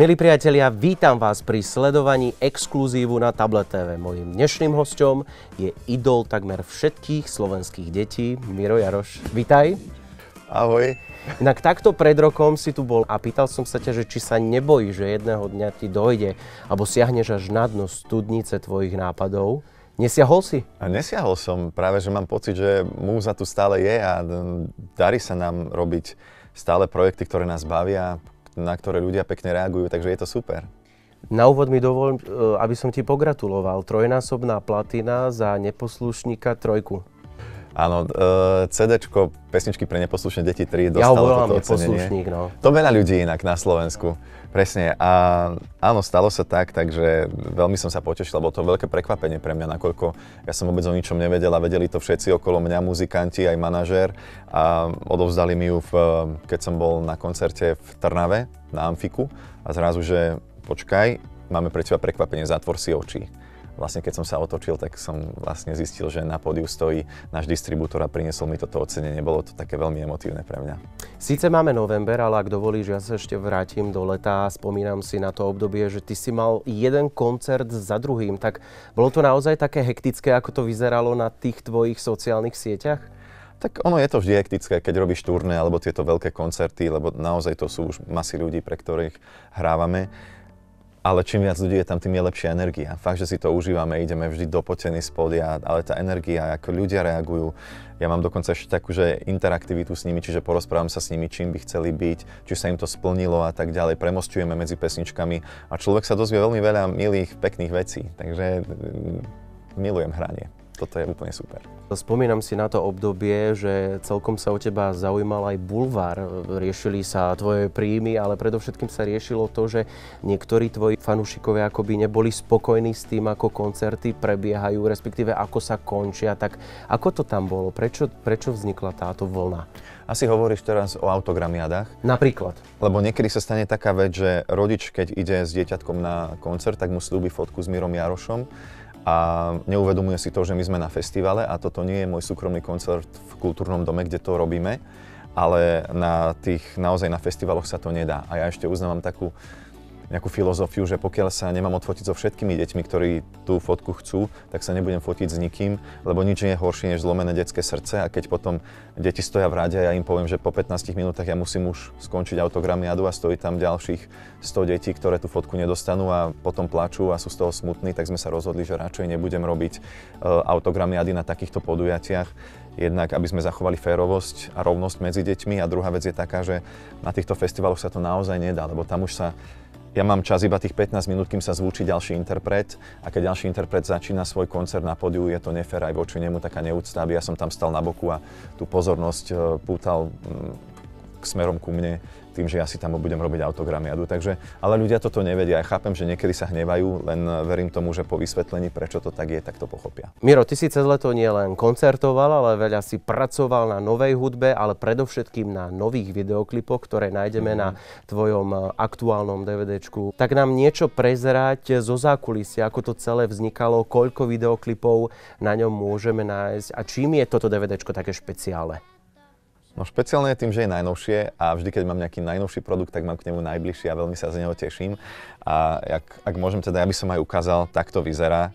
Milí priatelia, vítam vás pri sledovaní exkluzívu na Tablet TV. Mojím dnešným hostom je idol takmer všetkých slovenských detí, Miro Jaroš. Vítaj. Ahoj. Inak takto pred rokom si tu bol a pýtal som sa ťa, že či sa nebojí, že jedného dňa ti dojde alebo siahneš až na dno studnice tvojich nápadov. Nesiahol si? A nesiahol som, práve že mám pocit, že múza tu stále je a darí sa nám robiť stále projekty, ktoré nás bavia, na ktoré ľudia pekne reagujú, takže je to super. Na úvod mi dovol, e, aby som ti pogratuloval. Trojnásobná platina za neposlušníka trojku. Áno, uh, CDčko, pesničky pre neposlušné deti 3 dostalo ja toto ocenenie. no. To veľa ľudí inak na Slovensku. Presne. A áno, stalo sa tak, takže veľmi som sa potešil, bolo to veľké prekvapenie pre mňa, nakoľko ja som vôbec o ničom nevedel a vedeli to všetci okolo mňa, muzikanti, aj manažér a odovzdali mi ju, v, keď som bol na koncerte v Trnave, na Amfiku a zrazu, že počkaj, máme pre teba prekvapenie, zatvor si oči vlastne keď som sa otočil, tak som vlastne zistil, že na pódiu stojí náš distribútor a priniesol mi toto ocenenie. Bolo to také veľmi emotívne pre mňa. Síce máme november, ale ak dovolíš, ja sa ešte vrátim do leta a spomínam si na to obdobie, že ty si mal jeden koncert za druhým. Tak bolo to naozaj také hektické, ako to vyzeralo na tých tvojich sociálnych sieťach? Tak ono je to vždy hektické, keď robíš turné alebo tieto veľké koncerty, lebo naozaj to sú už masy ľudí, pre ktorých hrávame ale čím viac ľudí je tam, tým je lepšia energia. Fakt, že si to užívame, ideme vždy dopotení z podia, ale tá energia, ako ľudia reagujú, ja mám dokonca ešte takú, že interaktivitu s nimi, čiže porozprávam sa s nimi, čím by chceli byť, či sa im to splnilo a tak ďalej. Premostujeme medzi pesničkami a človek sa dozvie veľmi veľa milých, pekných vecí. Takže mm, milujem hranie toto je úplne super. Spomínam si na to obdobie, že celkom sa o teba zaujímal aj bulvár. Riešili sa tvoje príjmy, ale predovšetkým sa riešilo to, že niektorí tvoji fanúšikovia akoby neboli spokojní s tým, ako koncerty prebiehajú, respektíve ako sa končia. Tak ako to tam bolo? Prečo, prečo vznikla táto vlna? Asi hovoríš teraz o autogramiadách. Napríklad. Lebo niekedy sa stane taká vec, že rodič, keď ide s dieťatkom na koncert, tak mu slúbi fotku s Mirom Jarošom a neuvedomuje si to, že my sme na festivale a toto nie je môj súkromný koncert v kultúrnom dome, kde to robíme, ale na tých, naozaj na festivaloch sa to nedá. A ja ešte uznávam takú nejakú filozofiu, že pokiaľ sa nemám odfotiť so všetkými deťmi, ktorí tú fotku chcú, tak sa nebudem fotiť s nikým, lebo nič nie je horšie než zlomené detské srdce a keď potom deti stoja v rade a ja im poviem, že po 15 minútach ja musím už skončiť autogramiadu a stojí tam ďalších 100 detí, ktoré tú fotku nedostanú a potom plačú a sú z toho smutní, tak sme sa rozhodli, že radšej nebudem robiť uh, autogramiady na takýchto podujatiach. Jednak aby sme zachovali férovosť a rovnosť medzi deťmi a druhá vec je taká, že na týchto festivaloch sa to naozaj nedá, lebo tam už sa ja mám čas iba tých 15 minút, kým sa zvučí ďalší interpret. A keď ďalší interpret začína svoj koncert na podiu, je to nefér aj voči nemu taká neúcta, aby ja som tam stal na boku a tú pozornosť e, pútal k smerom ku mne tým, že ja si tam budem robiť autogramiadu. Takže, ale ľudia toto nevedia. Ja chápem, že niekedy sa hnevajú, len verím tomu, že po vysvetlení, prečo to tak je, tak to pochopia. Miro, ty si cez leto nie len koncertoval, ale veľa si pracoval na novej hudbe, ale predovšetkým na nových videoklipoch, ktoré nájdeme mm. na tvojom e, aktuálnom DVDčku. Tak nám niečo prezerať zo zákulisia, ako to celé vznikalo, koľko videoklipov na ňom môžeme nájsť a čím je toto DVDčko také špeciálne? No špeciálne tým, že je najnovšie a vždy, keď mám nejaký najnovší produkt, tak mám k nemu najbližší a veľmi sa z neho teším. A ak, ak môžem teda, ja by som aj ukázal, tak to vyzerá.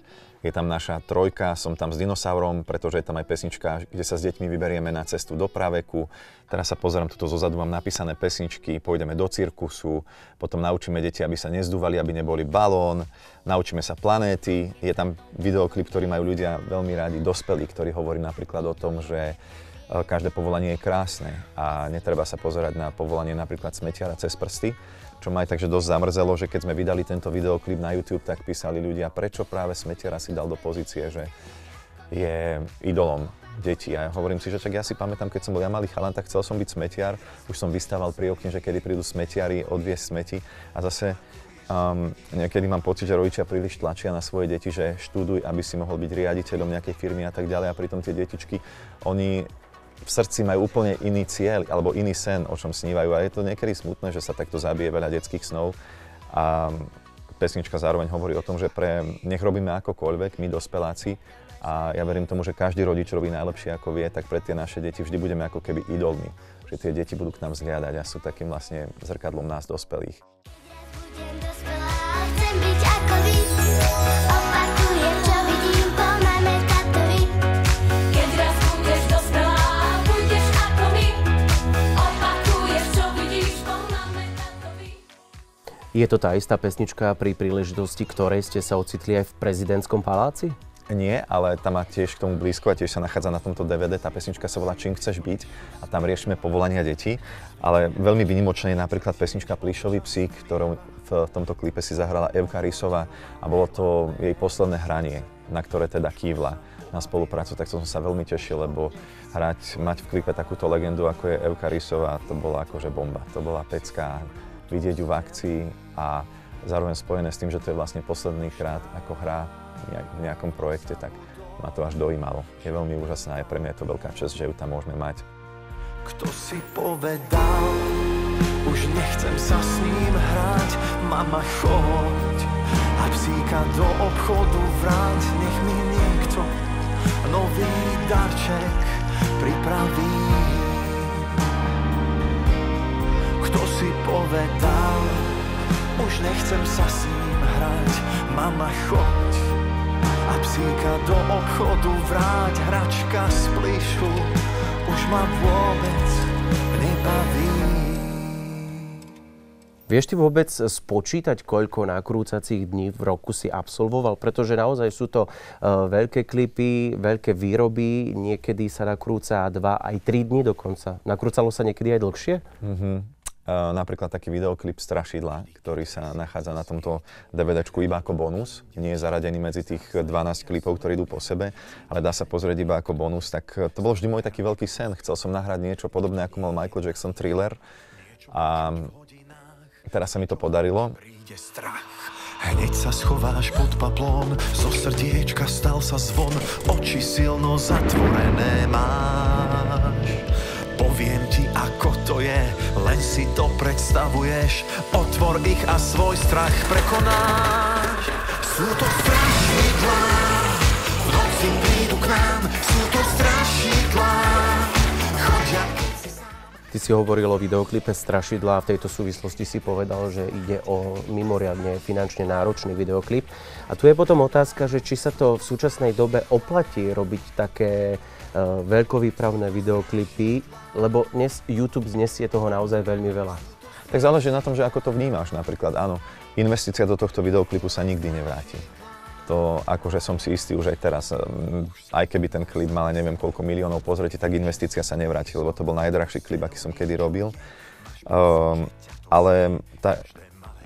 Je tam naša trojka, som tam s dinosaurom, pretože je tam aj pesnička, kde sa s deťmi vyberieme na cestu do praveku. Teraz sa pozerám, tuto zozadu mám napísané pesničky, pôjdeme do cirkusu, potom naučíme deti, aby sa nezdúvali, aby neboli balón, naučíme sa planéty. Je tam videoklip, ktorý majú ľudia veľmi radi, dospelí, ktorý hovorí napríklad o tom, že každé povolanie je krásne a netreba sa pozerať na povolanie napríklad smetiara cez prsty, čo ma aj takže dosť zamrzelo, že keď sme vydali tento videoklip na YouTube, tak písali ľudia, prečo práve smetiara si dal do pozície, že je idolom detí. A ja hovorím si, že čak ja si pamätám, keď som bol ja malý chalan, tak chcel som byť smetiar. Už som vystával pri okne, že kedy prídu smetiari odviesť smeti. A zase um, niekedy mám pocit, že rodičia príliš tlačia na svoje deti, že študuj, aby si mohol byť riaditeľom nejakej firmy a tak ďalej. A pritom tie detičky, oni v srdci majú úplne iný cieľ alebo iný sen, o čom snívajú. A je to niekedy smutné, že sa takto zabije veľa detských snov. A pesnička zároveň hovorí o tom, že pre, nech robíme akokoľvek, my dospeláci, a ja verím tomu, že každý rodič robí najlepšie ako vie, tak pre tie naše deti vždy budeme ako keby idolmi. Že tie deti budú k nám zliadať a sú takým vlastne zrkadlom nás dospelých. Je to tá istá pesnička pri príležitosti, ktorej ste sa ocitli aj v prezidentskom paláci? Nie, ale tam má tiež k tomu blízko a tiež sa nachádza na tomto DVD. Tá pesnička sa volá Čím chceš byť a tam riešime povolania detí. Ale veľmi vynimočné je napríklad pesnička Plíšový psík, ktorú v tomto klipe si zahrala Evka Rysová a bolo to jej posledné hranie, na ktoré teda kývla na spoluprácu, tak som sa veľmi tešil, lebo hrať, mať v klipe takúto legendu, ako je Evka Rysová, to bola akože bomba. To bola pecka, vidieť ju v akcii a zároveň spojené s tým, že to je vlastne posledný krát, ako hrá v nejakom projekte, tak ma to až dojímalo. Je veľmi úžasná a pre mňa je to veľká čest, že ju tam môžeme mať. Kto si povedal, už nechcem sa s ním hrať, mama choď a psíka do obchodu vráť, nech mi niekto nový darček pripraví. Kto si povedal, už nechcem sa s ním hrať, mama choď a psíka do obchodu vráť hračka z plišu už ma vôbec nebaví. Vieš ty vôbec spočítať, koľko nakrúcacích dní v roku si absolvoval? Pretože naozaj sú to uh, veľké klipy, veľké výroby, niekedy sa nakrúca dva, aj tri dní dokonca. Nakrúcalo sa niekedy aj dlhšie? Mm-hmm. Eh, napríklad taký videoklip Strašidla, ktorý sa nachádza na tomto DVDčku iba ako bonus. Nie je zaradený medzi tých 12 klipov, ktorí idú po sebe, ale dá sa pozrieť iba ako bonus. Tak eh, to bol vždy môj taký veľký sen. Chcel som nahrať niečo podobné, ako mal Michael Jackson Thriller. A teraz sa mi to podarilo. Hneď sa schováš pod paplón, zo srdiečka stal sa zvon, oči silno zatvorené máš. Len si to predstavuješ. Otvor ich a svoj strach prekonáš. Sú to strašidlá, v noci prídu k nám. Sú to strašidlá, Ty si hovoril o videoklipe Strašidla a v tejto súvislosti si povedal, že ide o mimoriadne finančne náročný videoklip. A tu je potom otázka, že či sa to v súčasnej dobe oplatí robiť také veľkovýpravné videoklipy, lebo dnes YouTube znesie toho naozaj veľmi veľa. Tak záleží na tom, že ako to vnímaš napríklad. Áno, investícia do tohto videoklipu sa nikdy nevráti. To akože som si istý už aj teraz, mm, aj keby ten klip mal neviem koľko miliónov pozretí, tak investícia sa nevráti, lebo to bol najdrahší klip, aký som kedy robil. Um, ale tá,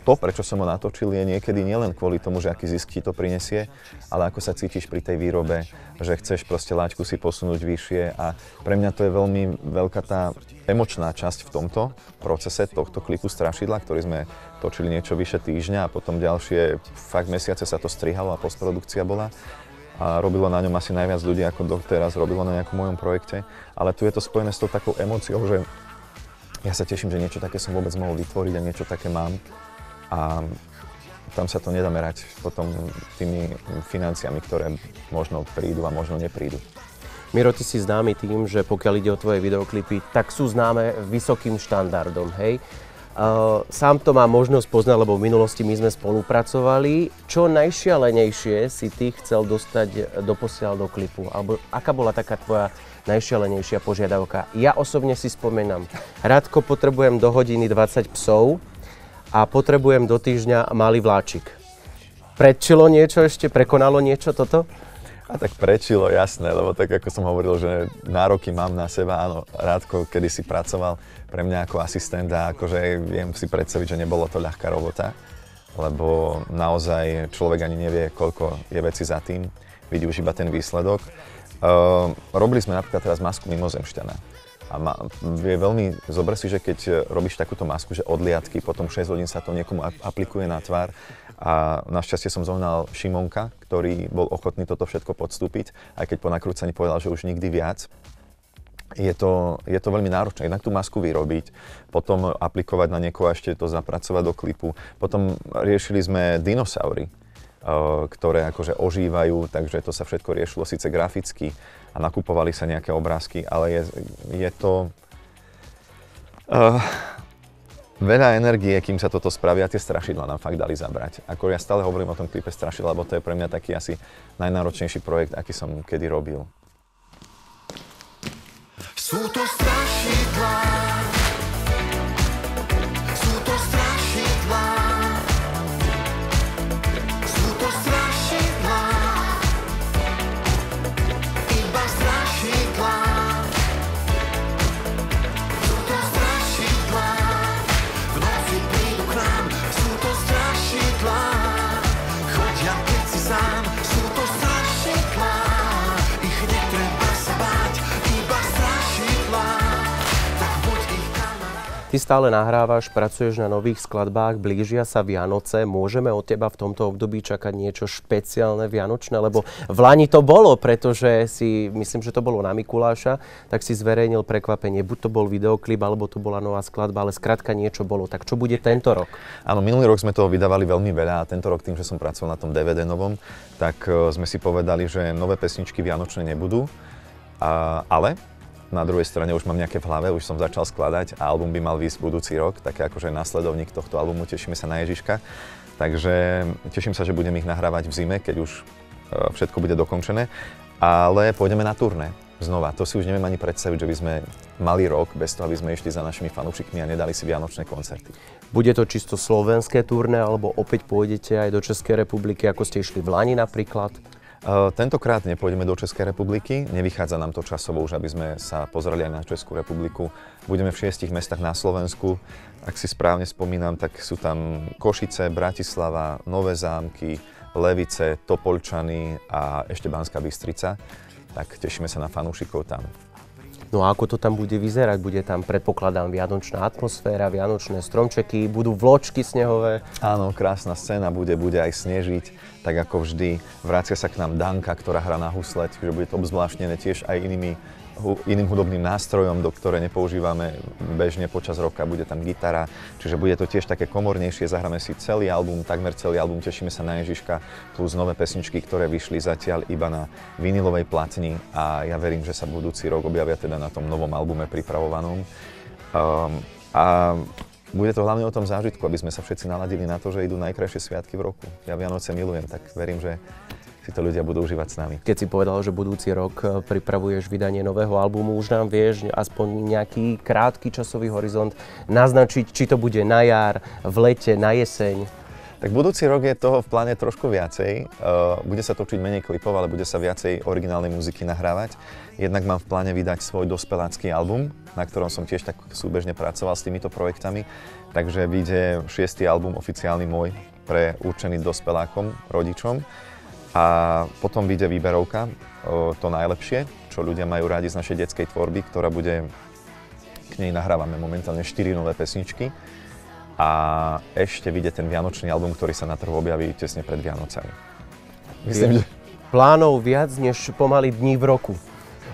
to, prečo som ho natočil, je niekedy nielen kvôli tomu, že aký zisk ti to prinesie, ale ako sa cítiš pri tej výrobe, že chceš proste láťku si posunúť vyššie. A pre mňa to je veľmi veľká tá emočná časť v tomto procese tohto klipu Strašidla, ktorý sme točili niečo vyše týždňa a potom ďalšie fakt mesiace sa to strihalo a postprodukcia bola. A robilo na ňom asi najviac ľudí, ako doteraz robilo na nejakom mojom projekte. Ale tu je to spojené s tou takou emóciou, že ja sa teším, že niečo také som vôbec mohol vytvoriť a niečo také mám a tam sa to nedá merať potom tými financiami, ktoré možno prídu a možno neprídu. Miro, ty si známy tým, že pokiaľ ide o tvoje videoklipy, tak sú známe vysokým štandardom, hej? Uh, sám to mám možnosť poznať, lebo v minulosti my sme spolupracovali. Čo najšialenejšie si ty chcel dostať doposiaľ do klipu? Alebo aká bola taká tvoja najšialenejšia požiadavka? Ja osobne si spomínam, Radko, potrebujem do hodiny 20 psov, a potrebujem do týždňa malý vláčik. Prečilo niečo ešte? Prekonalo niečo toto? A tak prečilo, jasné, lebo tak ako som hovoril, že nároky mám na seba, áno, Rádko kedy si pracoval pre mňa ako asistent a akože viem si predstaviť, že nebolo to ľahká robota, lebo naozaj človek ani nevie, koľko je veci za tým, vidí už iba ten výsledok. Uh, robili sme napríklad teraz masku mimozemšťana a ma, je veľmi, zober si, že keď robíš takúto masku, že odliadky, potom 6 hodín sa to niekomu aplikuje na tvár a našťastie som zohnal Šimonka, ktorý bol ochotný toto všetko podstúpiť, aj keď po nakrúcaní povedal, že už nikdy viac. Je to, je to veľmi náročné, jednak tú masku vyrobiť, potom aplikovať na niekoho a ešte to zapracovať do klipu. Potom riešili sme dinosaury, ktoré akože ožívajú, takže to sa všetko riešilo síce graficky a nakupovali sa nejaké obrázky, ale je, je to uh, veľa energie, kým sa toto spravia, tie strašidla nám fakt dali zabrať. Ako ja stále hovorím o tom klipe strašidla, lebo to je pre mňa taký asi najnáročnejší projekt, aký som kedy robil. Sú to strašidlá, Ty stále nahrávaš, pracuješ na nových skladbách, blížia sa Vianoce. Môžeme od teba v tomto období čakať niečo špeciálne vianočné? Lebo v Lani to bolo, pretože si, myslím, že to bolo na Mikuláša, tak si zverejnil prekvapenie. Buď to bol videoklip, alebo to bola nová skladba, ale skrátka niečo bolo. Tak čo bude tento rok? Áno, minulý rok sme toho vydávali veľmi veľa a tento rok tým, že som pracoval na tom DVD novom, tak e, sme si povedali, že nové pesničky vianočné nebudú. Ale na druhej strane už mám nejaké v hlave, už som začal skladať a album by mal výjsť budúci rok, tak akože následovník tohto albumu, tešíme sa na Ježiška. Takže teším sa, že budem ich nahrávať v zime, keď už e, všetko bude dokončené, ale pôjdeme na turné. Znova, to si už neviem ani predstaviť, že by sme mali rok bez toho, aby sme išli za našimi fanúšikmi a nedali si vianočné koncerty. Bude to čisto slovenské turné, alebo opäť pôjdete aj do Českej republiky, ako ste išli v Lani napríklad? Uh, tentokrát nepôjdeme do Českej republiky, nevychádza nám to časovo už, aby sme sa pozreli aj na Českú republiku. Budeme v šiestich mestách na Slovensku. Ak si správne spomínam, tak sú tam Košice, Bratislava, Nové zámky, Levice, Topolčany a ešte Banská Bystrica. Tak tešíme sa na fanúšikov tam. No a ako to tam bude vyzerať? Bude tam, predpokladám, vianočná atmosféra, vianočné stromčeky, budú vločky snehové. Áno, krásna scéna, bude, bude aj snežiť, tak ako vždy. Vrácia sa k nám Danka, ktorá hrá na husle, čiže bude to obzvláštnené tiež aj inými iným hudobným nástrojom, do ktoré nepoužívame bežne počas roka, bude tam gitara, čiže bude to tiež také komornejšie, zahráme si celý album, takmer celý album, tešíme sa na Ježiška, plus nové pesničky, ktoré vyšli zatiaľ iba na vinilovej platni a ja verím, že sa budúci rok objavia teda na tom novom albume pripravovanom. Um, a bude to hlavne o tom zážitku, aby sme sa všetci naladili na to, že idú najkrajšie sviatky v roku. Ja Vianoce milujem, tak verím, že si to ľudia budú užívať s nami. Keď si povedal, že budúci rok e, pripravuješ vydanie nového albumu, už nám vieš aspoň nejaký krátky časový horizont naznačiť, či to bude na jar, v lete, na jeseň. Tak budúci rok je toho v pláne trošku viacej. Uh, bude sa točiť menej klipov, ale bude sa viacej originálnej muziky nahrávať. Jednak mám v pláne vydať svoj dospelácky album, na ktorom som tiež tak súbežne pracoval s týmito projektami. Takže vyjde šiestý album oficiálny môj pre určený dospelákom, rodičom. A potom vyjde výberovka, uh, to najlepšie, čo ľudia majú rádi z našej detskej tvorby, ktorá bude, k nej nahrávame momentálne 4 nové pesničky a ešte vyjde ten vianočný album, ktorý sa na trhu objaví tesne pred Vianocami. Myslím, že... Plánov viac než pomaly dní v roku.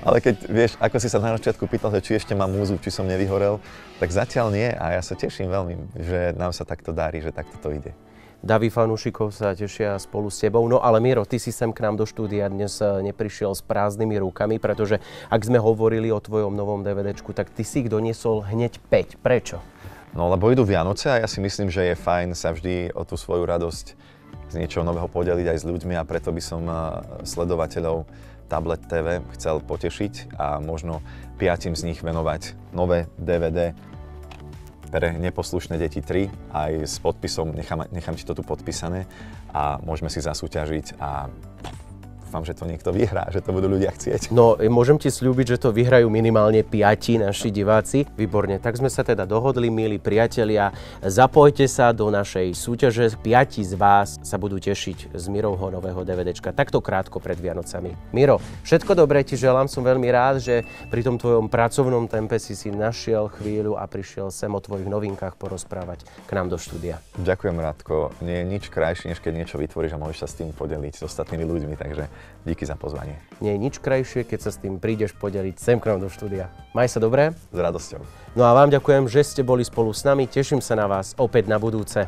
Ale keď vieš, ako si sa na začiatku pýtal, že či ešte mám múzu, či som nevyhorel, tak zatiaľ nie a ja sa teším veľmi, že nám sa takto darí, že takto to ide. Davy fanúšikov sa tešia spolu s tebou. No ale Miro, ty si sem k nám do štúdia dnes eh, neprišiel s prázdnymi rukami, pretože ak sme hovorili o tvojom novom DVDčku, tak ty si ich doniesol hneď 5. Prečo? No lebo idú Vianoce a ja si myslím, že je fajn sa vždy o tú svoju radosť z niečoho nového podeliť aj s ľuďmi a preto by som sledovateľov Tablet TV chcel potešiť a možno piatim z nich venovať nové DVD pre neposlušné deti 3 aj s podpisom, nechám, nechám ti to tu podpísané a môžeme si zasúťažiť a dúfam, že to niekto vyhrá, že to budú ľudia chcieť. No, môžem ti slúbiť, že to vyhrajú minimálne piati naši diváci. Výborne, tak sme sa teda dohodli, milí priatelia. Zapojte sa do našej súťaže. Piati z vás sa budú tešiť z Mirovho nového DVDčka. Takto krátko pred Vianocami. Miro, všetko dobré ti želám. Som veľmi rád, že pri tom tvojom pracovnom tempe si si našiel chvíľu a prišiel sem o tvojich novinkách porozprávať k nám do štúdia. Ďakujem, Radko. Nie je nič krajšie, než keď niečo vytvoríš a môžeš sa s tým podeliť s ostatnými ľuďmi, takže díky za pozvanie. Nie je nič krajšie, keď sa s tým prídeš podeliť sem k nám do štúdia. Maj sa dobre. S radosťou. No a vám ďakujem, že ste boli spolu s nami. Teším sa na vás opäť na budúce.